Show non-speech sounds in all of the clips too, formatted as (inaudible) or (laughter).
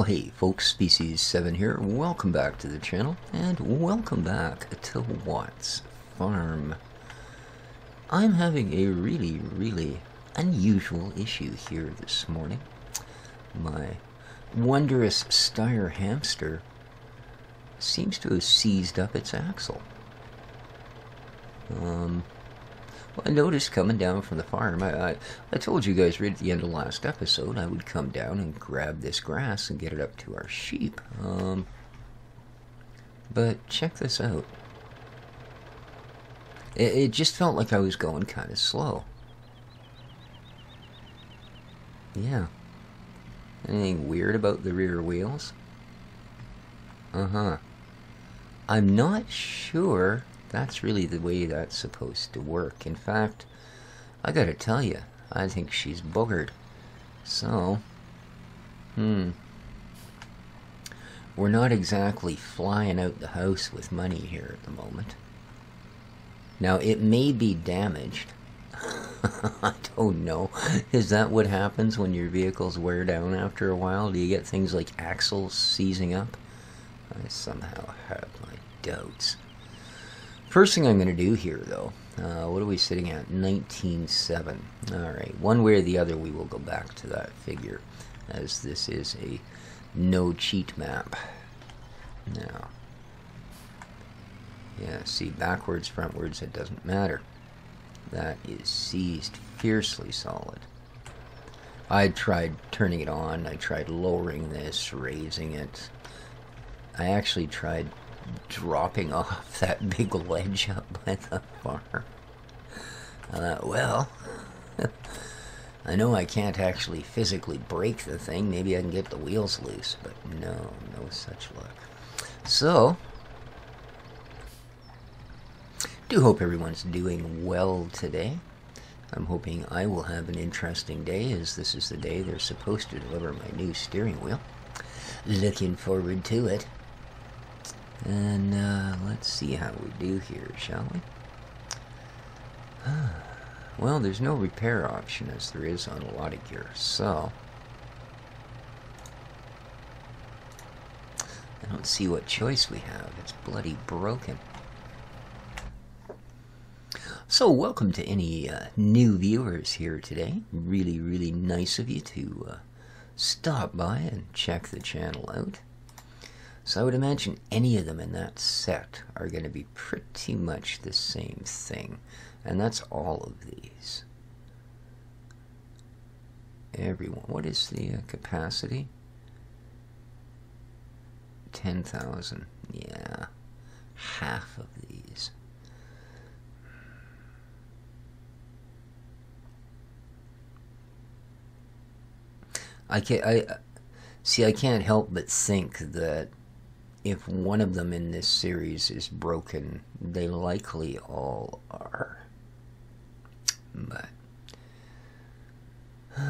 Well, hey folks, Species 7 here. Welcome back to the channel, and welcome back to Watts Farm. I'm having a really, really unusual issue here this morning. My wondrous Steyr hamster seems to have seized up its axle. Um, I noticed coming down from the farm, I, I, I told you guys right at the end of the last episode I would come down and grab this grass and get it up to our sheep. Um, but check this out. It, it just felt like I was going kind of slow. Yeah. Anything weird about the rear wheels? Uh-huh. I'm not sure that's really the way that's supposed to work. In fact, I gotta tell you, I think she's boogered. So, hmm. We're not exactly flying out the house with money here at the moment. Now, it may be damaged. (laughs) I don't know. Is that what happens when your vehicles wear down after a while? Do you get things like axles seizing up? I somehow have my doubts. First thing I'm going to do here, though, uh, what are we sitting at? 19.7. Alright, one way or the other, we will go back to that figure, as this is a no-cheat map. Now, yeah, see, backwards, frontwards, it doesn't matter. That is seized fiercely solid. I tried turning it on, I tried lowering this, raising it. I actually tried dropping (laughs) off that big ledge up by the farm. I thought, well, (laughs) I know I can't actually physically break the thing. Maybe I can get the wheels loose, but no, no such luck. So, do hope everyone's doing well today. I'm hoping I will have an interesting day, as this is the day they're supposed to deliver my new steering wheel. Looking forward to it. And uh, let's see how we do here, shall we? (sighs) well, there's no repair option as there is on a lot of gear, so... I don't see what choice we have. It's bloody broken. So, welcome to any uh, new viewers here today. Really, really nice of you to uh, stop by and check the channel out. So I would imagine any of them in that set are going to be pretty much the same thing. And that's all of these. Everyone. What is the uh, capacity? 10,000. Yeah. Half of these. I can't, I, see, I can't help but think that if one of them in this series is broken, they likely all are. But. (sighs)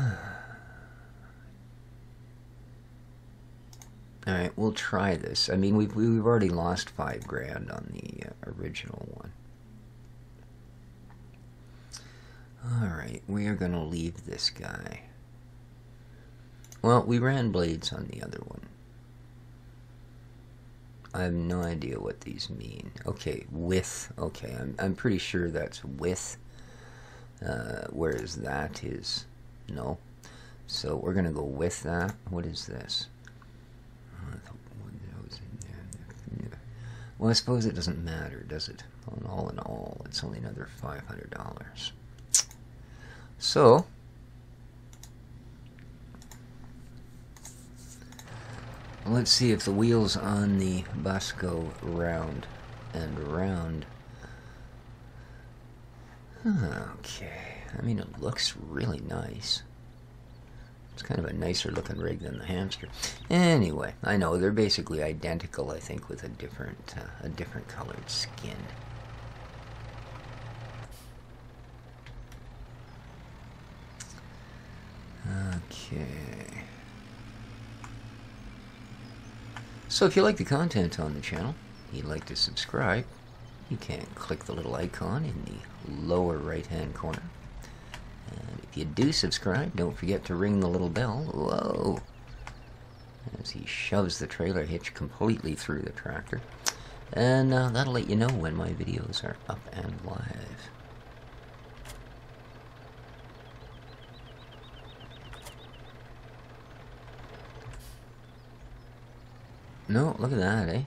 Alright, we'll try this. I mean, we've, we've already lost five grand on the uh, original one. Alright, we are going to leave this guy. Well, we ran blades on the other one. I have no idea what these mean. Okay, with. Okay, I'm, I'm pretty sure that's with. Uh, whereas that is no. So we're going to go with that. What is this? Well, I suppose it doesn't matter, does it? all in all, it's only another $500. So, Let's see if the wheels on the bus go round and round. Okay, I mean it looks really nice. It's kind of a nicer looking rig than the hamster. Anyway, I know they're basically identical. I think with a different uh, a different colored skin. Okay. So if you like the content on the channel, you'd like to subscribe, you can click the little icon in the lower right hand corner. And if you do subscribe, don't forget to ring the little bell. Whoa! as he shoves the trailer hitch completely through the tractor. And uh, that'll let you know when my videos are up and live. No, look at that, eh?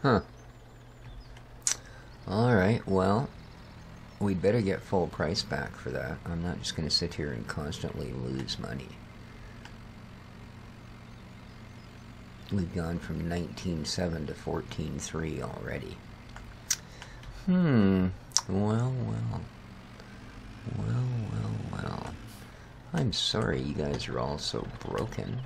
Huh. Alright, well, we'd better get full price back for that. I'm not just going to sit here and constantly lose money. We've gone from 19.7 to 14.3 already. Hmm. Well, well. Well, well, well. I'm sorry you guys are all so broken.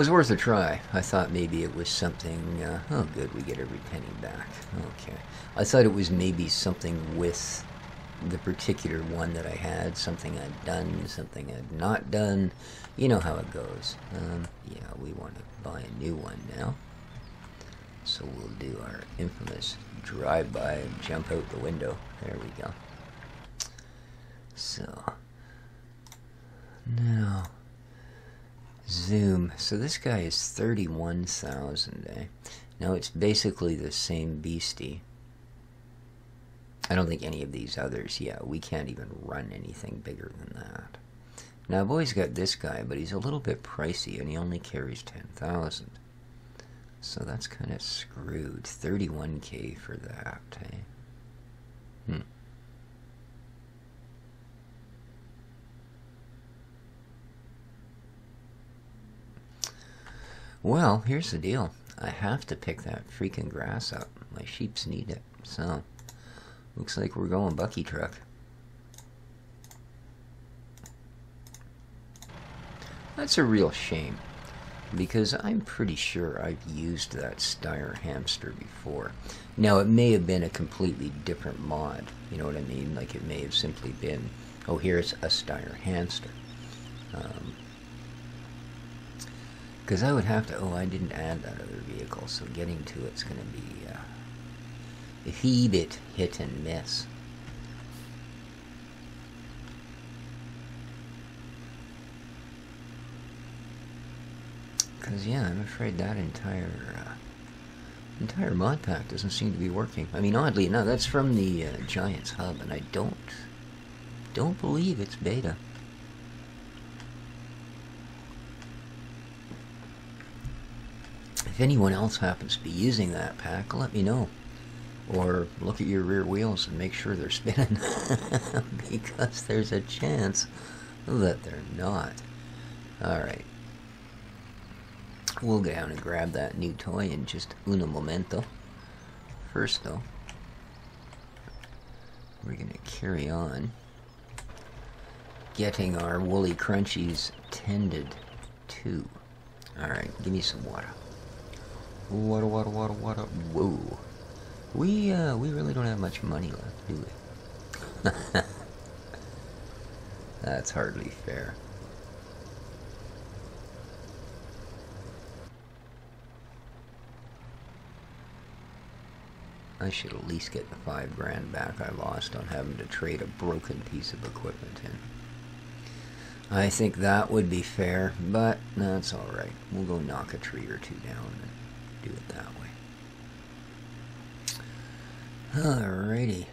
Was worth a try. I thought maybe it was something. Uh, oh, good, we get every penny back. Okay. I thought it was maybe something with the particular one that I had, something I'd done, something I'd not done. You know how it goes. Um, yeah, we want to buy a new one now. So we'll do our infamous drive-by and jump out the window. There we go. So, now Zoom. So this guy is 31,000, eh? Now it's basically the same beastie. I don't think any of these others, yeah, we can't even run anything bigger than that. Now I've always got this guy, but he's a little bit pricey and he only carries 10,000. So that's kind of screwed. 31k for that, eh? Hmm. Well, here's the deal. I have to pick that freaking grass up. My sheeps need it. So, looks like we're going bucky truck. That's a real shame. Because I'm pretty sure I've used that Steyr hamster before. Now, it may have been a completely different mod. You know what I mean? Like, it may have simply been, oh, here's a Steyr hamster. Um, because I would have to, oh, I didn't add that other vehicle, so getting to it's going to be uh, a wee bit hit and miss. Because, yeah, I'm afraid that entire uh, entire mod pack doesn't seem to be working. I mean, oddly enough, that's from the uh, Giants Hub, and I don't don't believe it's beta. If anyone else happens to be using that pack, let me know. Or look at your rear wheels and make sure they're spinning. (laughs) because there's a chance that they're not. Alright. We'll go down and grab that new toy in just un momento. First, though, we're going to carry on getting our woolly crunchies tended to. Alright, give me some water. What, what, what, what, whoa. We, uh, we really don't have much money left, do we? (laughs) That's hardly fair. I should at least get the five grand back I lost on having to trade a broken piece of equipment in. I think that would be fair, but that's alright. We'll go knock a tree or two down do it that way. Alrighty.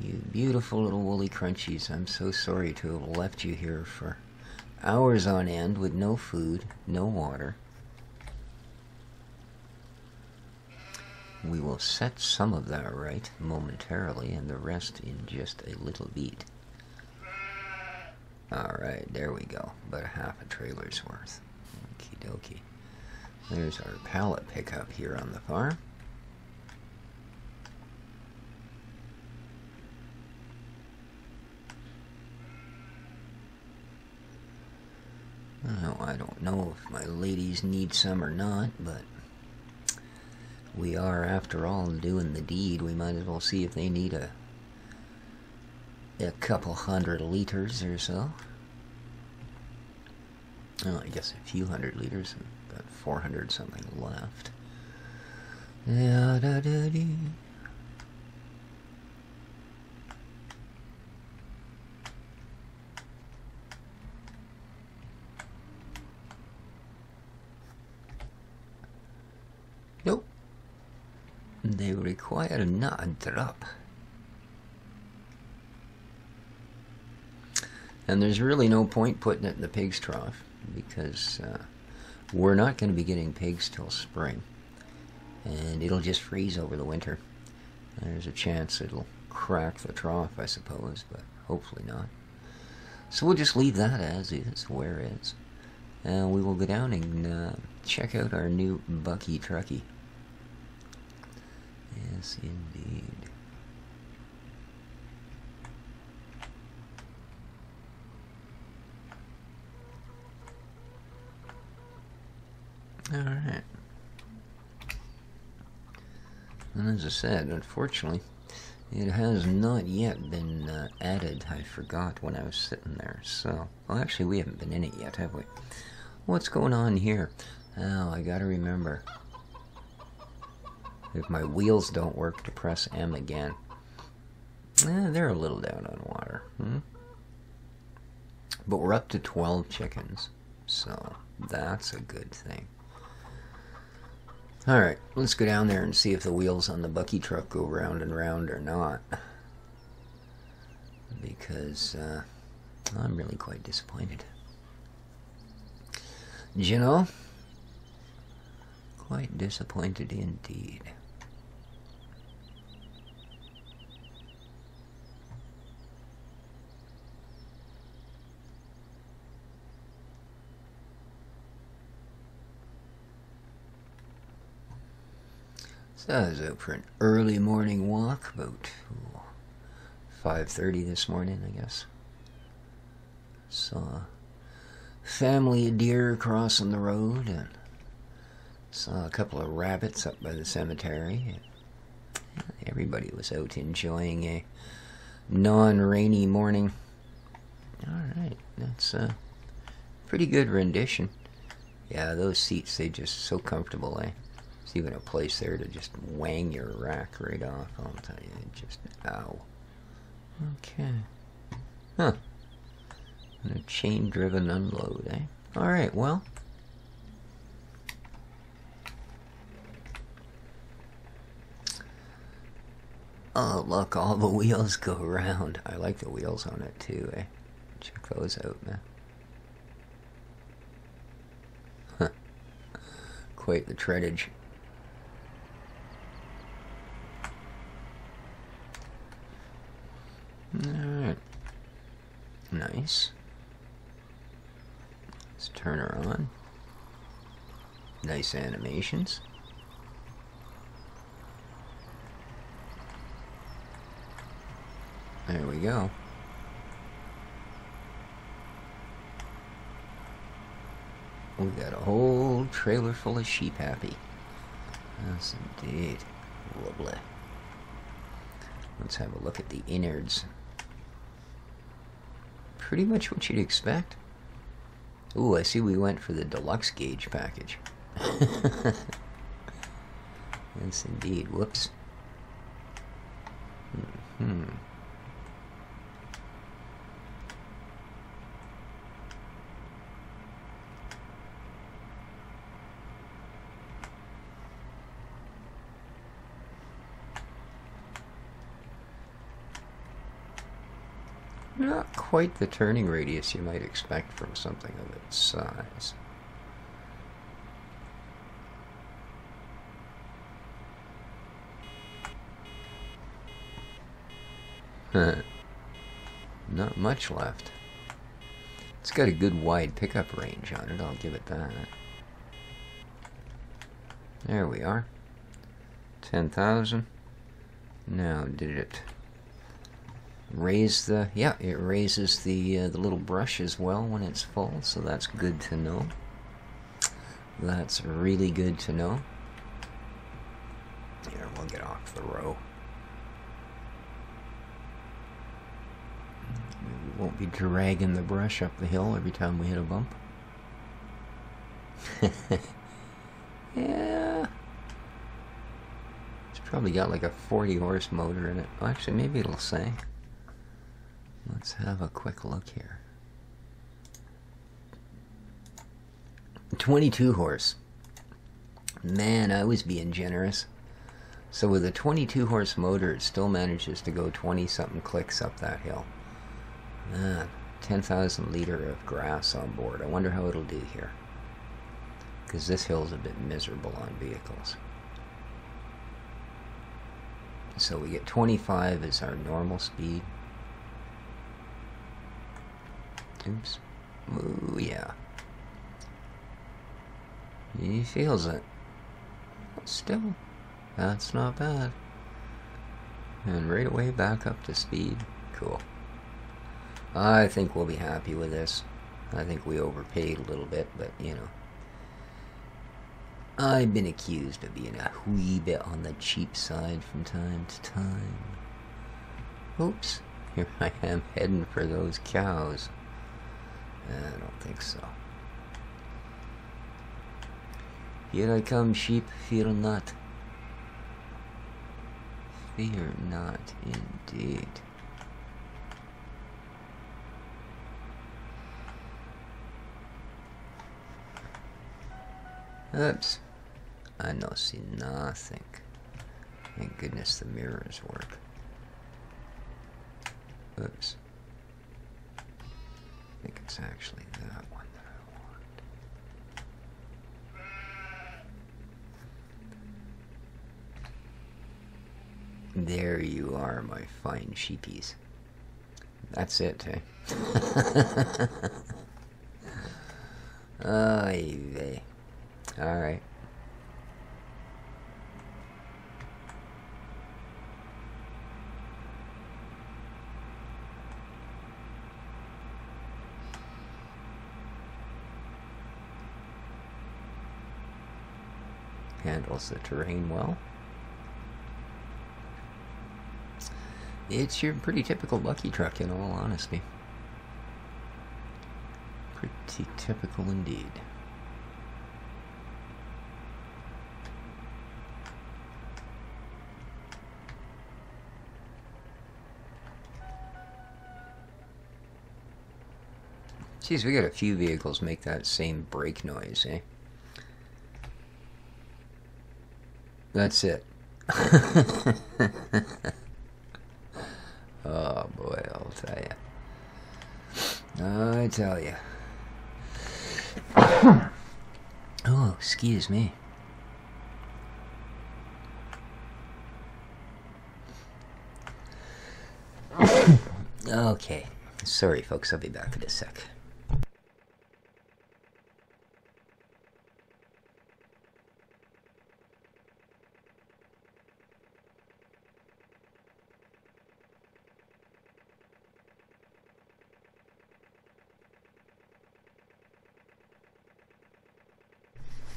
You beautiful little woolly crunchies. I'm so sorry to have left you here for hours on end with no food, no water. We will set some of that right momentarily and the rest in just a little bit. Alright, there we go. About a half a trailer's worth. Okie dokie. There's our pallet pickup here on the farm. Well, I don't know if my ladies need some or not, but we are, after all, doing the deed. We might as well see if they need a a couple hundred liters or so. Oh, I guess a few hundred liters, about 400 something left. Nope. They require not a drop. And there's really no point putting it in the pig's trough because uh, we're not going to be getting pigs till spring. And it'll just freeze over the winter. There's a chance it'll crack the trough, I suppose, but hopefully not. So we'll just leave that as is, where is. And we will go down and uh, check out our new Bucky Trucky. Yes, indeed. All right. And as I said, unfortunately, it has not yet been uh, added. I forgot when I was sitting there. So, well, actually, we haven't been in it yet, have we? What's going on here? Oh, I gotta remember. If my wheels don't work, to press M again. Eh, they're a little down on water. Hmm? But we're up to 12 chickens, so that's a good thing. Alright, let's go down there and see if the wheels on the Bucky truck go round and round or not. Because uh, I'm really quite disappointed. You know? Quite disappointed indeed. So I was out for an early morning walk, about 5.30 this morning, I guess. Saw a family of deer crossing the road and saw a couple of rabbits up by the cemetery. Everybody was out enjoying a non-rainy morning. Alright, that's a pretty good rendition. Yeah, those seats, they just so comfortable, eh? There's even a place there to just wang your rack right off, I'll tell you. Just, ow. Okay. Huh. And a chain-driven unload, eh? Alright, well. Oh, look, all the wheels go around. I like the wheels on it, too, eh? Check those out, man. Huh. Quite the treadage. Alright. Nice. Let's turn her on. Nice animations. There we go. We've got a whole trailer full of sheep happy. Yes, indeed. Lovely. Let's have a look at the innards. Pretty much what you'd expect. Ooh, I see we went for the deluxe gauge package. (laughs) yes, indeed. Whoops. Hmm. Not quite the turning radius you might expect from something of its size. (laughs) Not much left. It's got a good wide pickup range on it, I'll give it that. There we are. 10,000. Now, did it raise the yeah it raises the uh, the little brush as well when it's full so that's good to know that's really good to know here we'll get off the row we won't be dragging the brush up the hill every time we hit a bump (laughs) yeah. It's probably got like a 40 horse motor in it. Well, actually, maybe it'll say. Let's have a quick look here. 22 horse. Man, I was being generous. So with a 22 horse motor, it still manages to go 20 something clicks up that hill. Ah, 10,000 liter of grass on board. I wonder how it'll do here. Because this hill's a bit miserable on vehicles. So we get 25 as our normal speed. Oops. Ooh, yeah. He feels it. Still, that's not bad. And right away back up to speed. Cool. I think we'll be happy with this. I think we overpaid a little bit, but you know. I've been accused of being a wee bit on the cheap side from time to time. Oops, (laughs) here I am heading for those cows. I don't think so. Here I come, sheep, fear not. Fear not, indeed. Oops. I don't see nothing. Thank goodness the mirrors work. Oops. Think it's actually that one that I want. There you are, my fine sheepies. That's it, eh? (laughs) Ay vey. Alright. Handles the terrain well. It's your pretty typical Lucky truck, in all honesty. Pretty typical indeed. Geez, we got a few vehicles make that same brake noise, eh? That's it. (laughs) oh boy, I'll tell you. I tell you. (coughs) oh, excuse me. (coughs) okay. Sorry, folks. I'll be back in a sec.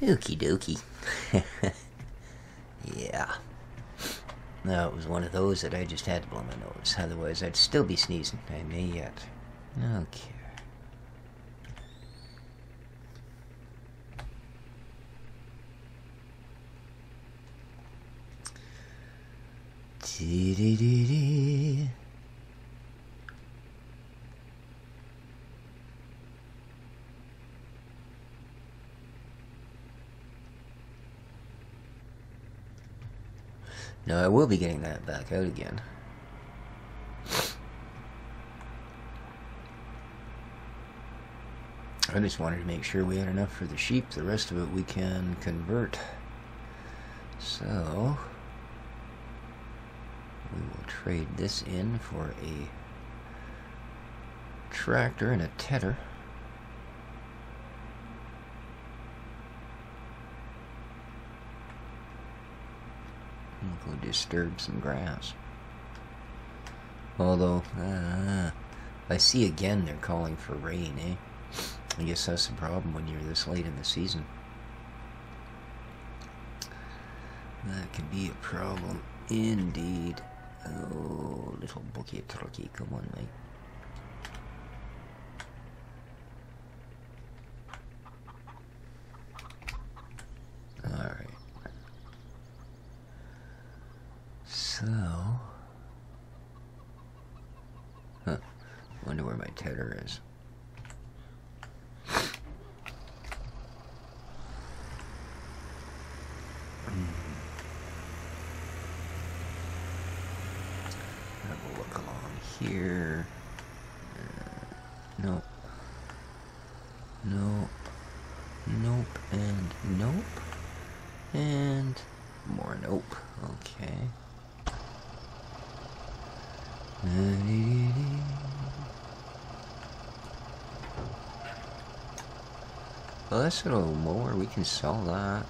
Okie dokie. (laughs) yeah. No, it was one of those that I just had to blow my nose. Otherwise, I'd still be sneezing. I may yet. Okay. Dee -dee -dee No, Uh, I will be getting that back out again. I just wanted to make sure we had enough for the sheep. The rest of it we can convert. So, we will trade this in for a tractor and a tedder. We'll disturb some grass. Although, uh, I see again they're calling for rain, eh? I guess that's the problem when you're this late in the season. That could be a problem indeed. Oh, little bookie turkey, come on, mate. So, huh? Wonder where my tedder is. Have a look along here. Uh, nope. Nope. Nope and nope. And more nope. Okay. Well, that's a little more. We can sell that.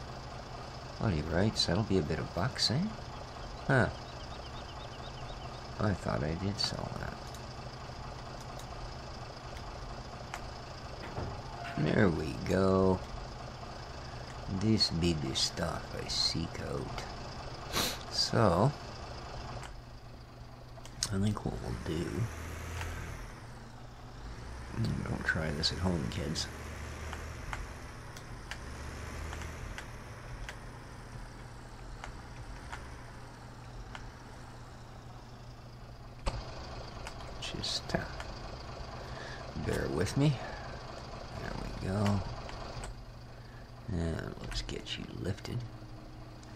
What he writes, that'll be a bit of bucks, eh? Huh. I thought I did sell that. There we go. This be the stuff I seek out. So, I think what we'll do. Don't try this at home, kids. Just uh, bear with me. There we go. And let's get you lifted.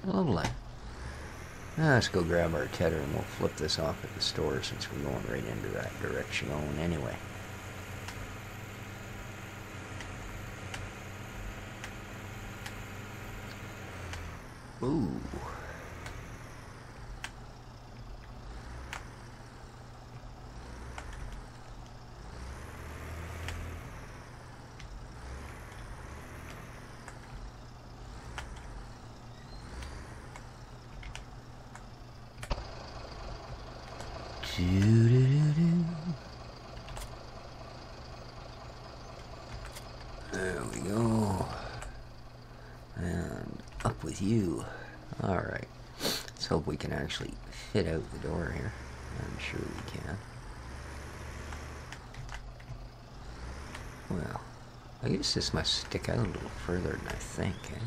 Lovely. Now let's go grab our tedder and we'll flip this off at the store since we're going right into that direction on anyway. Ooh. Doo-doo-doo-doo. There we go. And up with you. Alright. Let's hope we can actually fit out the door here. I'm sure we can. Well, I guess this must stick out a little further than I think, eh?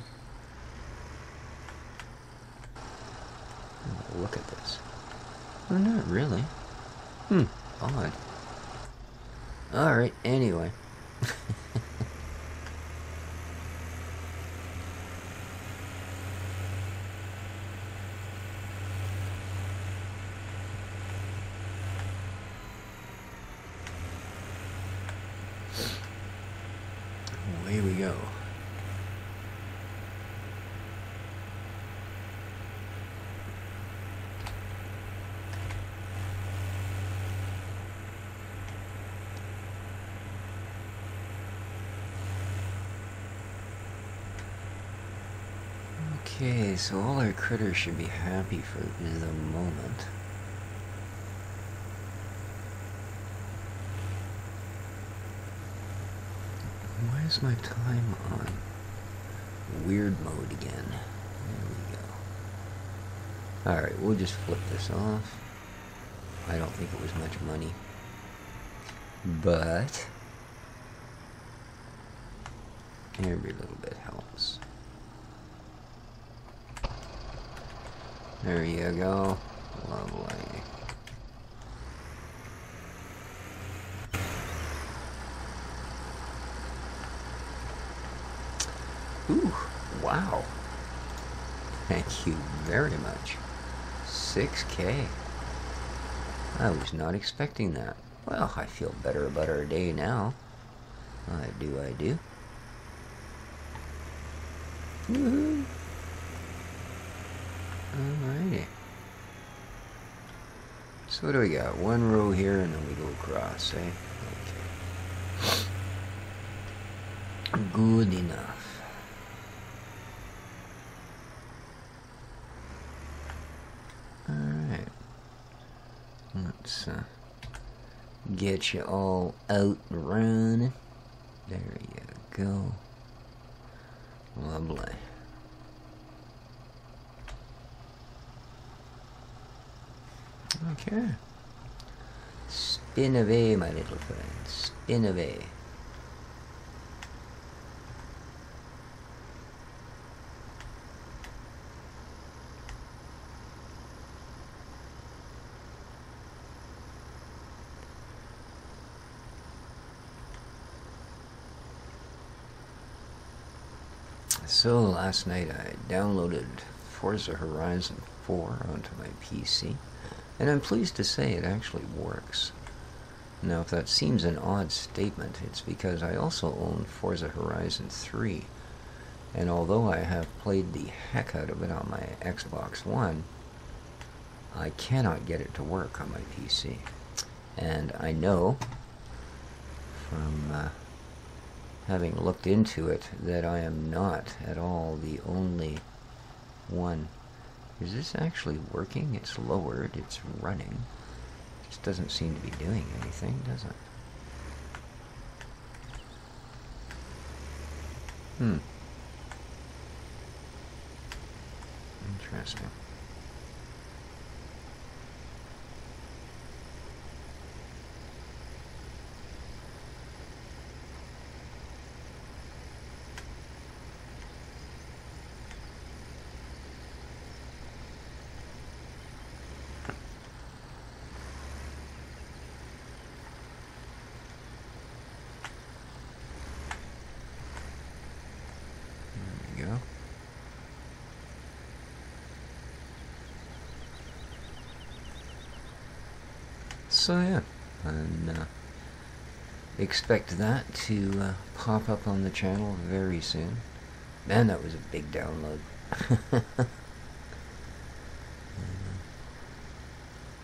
Look at this. Oh, not really. Hmm, odd. Alright, anyway. (laughs) Away we go. Okay, so all our critters should be happy for the moment. Why is my time on weird mode again? There we go. Alright, we'll just flip this off. I don't think it was much money. But every little bit helps. There you go. Lovely. Ooh, wow. Thank you very much. 6k. I was not expecting that. Well, I feel better about our day now. I do, I do. Woohoo! Alrighty. So what do we got? One row here and then we go across, eh? Okay. Good enough. Alright. Let's uh, get you all out and running. There you go. Lovely. Okay. Spin away, my little friend. Spin away. So last night I downloaded Forza Horizon 4 onto my PC and I'm pleased to say it actually works. Now, if that seems an odd statement, it's because I also own Forza Horizon 3, and although I have played the heck out of it on my Xbox One, I cannot get it to work on my PC. And I know from uh, having looked into it that I am not at all the only one. Is this actually working? It's lowered, it's running. Just doesn't seem to be doing anything, does it? Hmm. Interesting. There we go. So yeah, and uh, expect that to uh, pop up on the channel very soon. Man, that was a big download. (laughs) of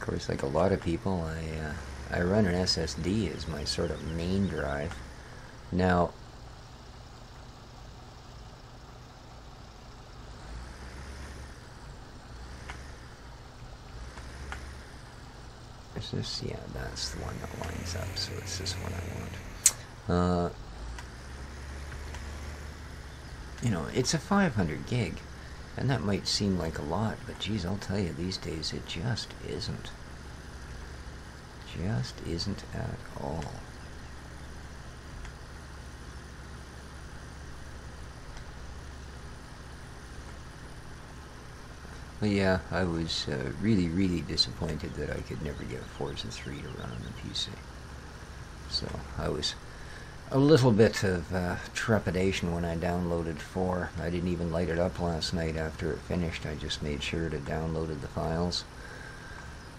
course, like a lot of people, I uh, I run an SSD as my sort of main drive. Now, this? Yeah, that's the one that lines up, so it's this one I want. Uh, you know, it's a 500 gig, and that might seem like a lot, but geez, I'll tell you, these days it just isn't. Just isn't at all. But yeah, I was uh, really, really disappointed that I could never get Forza 3 to run on the PC. So I was a little bit of uh, trepidation when I downloaded 4. I didn't even light it up last night after it finished. I just made sure to downloaded the files.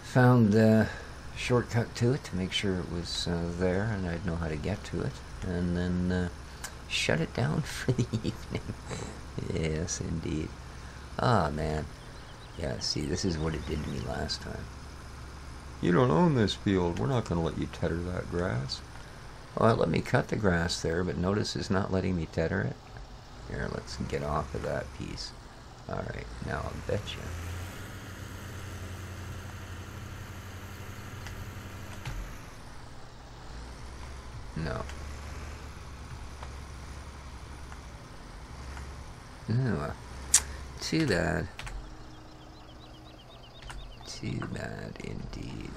Found the shortcut to it to make sure it was uh, there and I'd know how to get to it. And then uh, shut it down (laughs) for the evening. (laughs) yes, indeed. Ah, man. Yeah, see, this is what it did to me last time. You don't own this field. We're not going to let you tedder that grass. Well, it let me cut the grass there, but notice it's not letting me tedder it. Here, let's get off of that piece. Alright, now I'll bet you. No. Oh, too bad. Too bad indeed.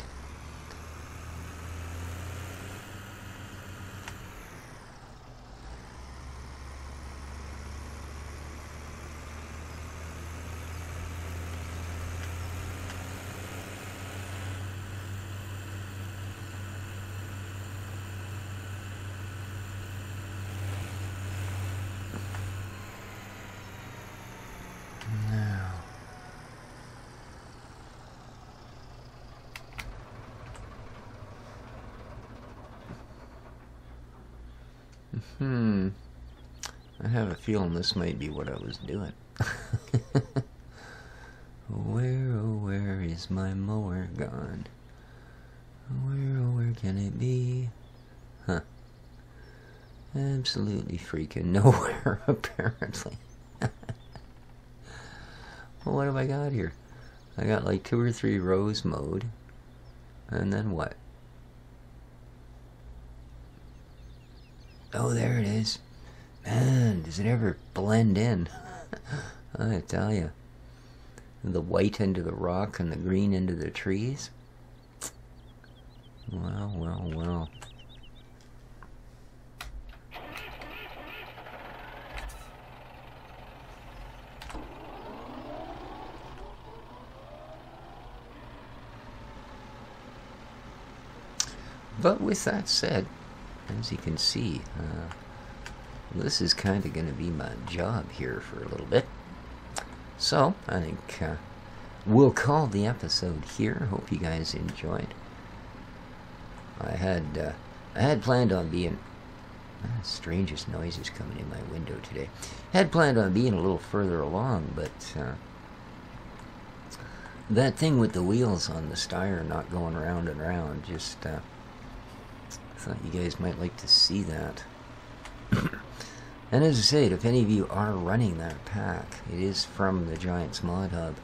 Now. Hmm. I have a feeling this might be what I was doing. (laughs) where, oh, where is my mower gone? Where, oh, where can it be? Huh. Absolutely freaking (laughs) nowhere, apparently. (laughs) well, what have I got here? I got like two or three rows mowed. And then what? Oh, there it is. Man, does it ever blend in? (laughs) I tell you. The white into the rock and the green into the trees. Well, well, well. But with that said, as you can see, uh, this is kind of going to be my job here for a little bit. So, I think uh, we'll call the episode here. Hope you guys enjoyed. I had uh, I had planned on being uh, strangest noises coming in my window today. Had planned on being a little further along, but uh, that thing with the wheels on the Steyr not going round and round just uh, thought you guys might like to see that. (coughs) and as I said, if any of you are running that pack, it is from the Giants Mod Hub.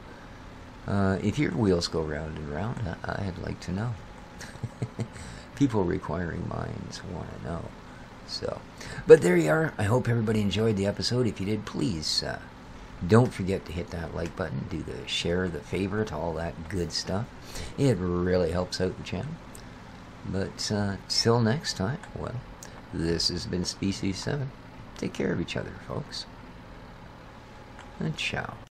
Uh, if your wheels go round and round, I- I'd like to know. (laughs) People requiring minds want to know. So, but there you are. I hope everybody enjoyed the episode. If you did, please uh, don't forget to hit that like button, do the share, the favorite, all that good stuff. It really helps out the channel. But uh, till next time, well, this has been Species 7. Take care of each other, folks. And ciao.